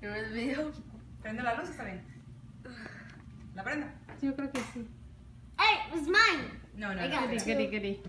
Quiero ver el video. Prende la luz, está bien. ¿La prendo? Yo creo que sí. Hey, it was mine. No, no, I no. got Goody, it. goody, goody.